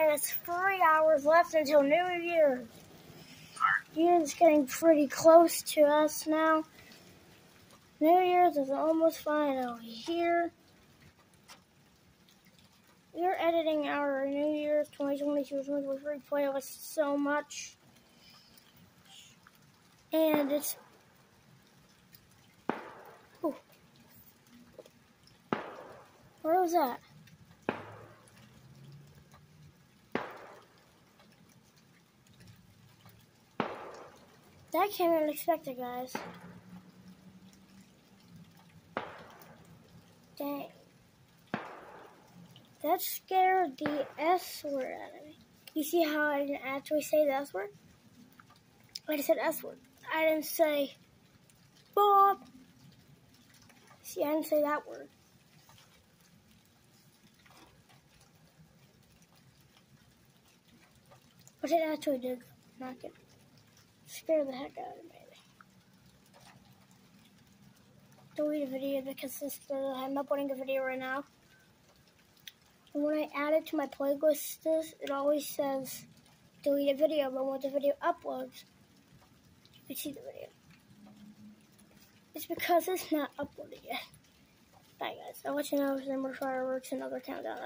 It's three hours left until New Year's. Year's getting pretty close to us now. New Year's is almost final here. We're editing our New Year's 2022-2023 playlist so much. And it's... Ooh. Where was that? That came unexpected, guys. Dang. That scared the S word out of me. You see how I didn't actually say the S word? I just said S word. I didn't say Bob. See, I didn't say that word. But it actually did not get scare the heck out of me. Delete a video because this, I'm uploading a video right now. And when I add it to my playlist, it always says delete a video, but when the video uploads, you can see the video. It's because it's not uploaded yet. Bye guys, I'll let you know if there's more fireworks and other countdown